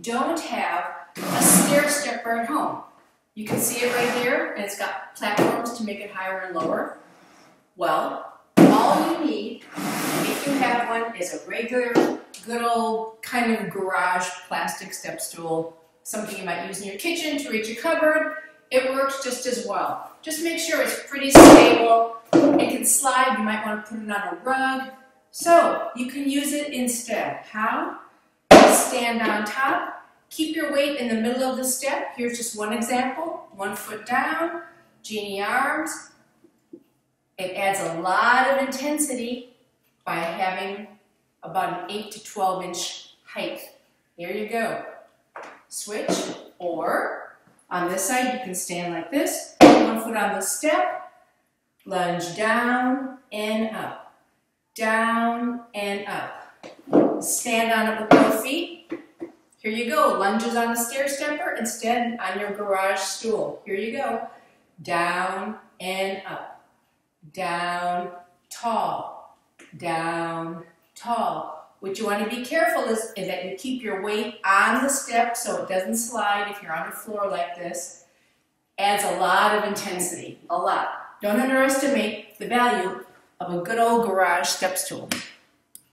don't have a stair stepper at home. You can see it right here, and it's got platforms to make it higher and lower. Well, all you need, if you have one, is a regular, good old kind of garage plastic step stool, something you might use in your kitchen to reach a cupboard. It works just as well. Just make sure it's pretty stable. It can slide. You might want to put it on a rug. So you can use it instead. How? Stand on top. Keep your weight in the middle of the step. Here's just one example. One foot down, genie arms. It adds a lot of intensity by having about an 8 to 12 inch height. There you go. Switch or on this side, you can stand like this, one foot on the step, lunge down and up, down and up. Stand on it with both feet. Here you go, lunges on the stair stepper instead on your garage stool. Here you go, down and up, down, tall, down, tall, what you want to be careful is, is that you keep your weight on the step so it doesn't slide if you're on the floor like this. Adds a lot of intensity, a lot. Don't underestimate the value of a good old garage step stool.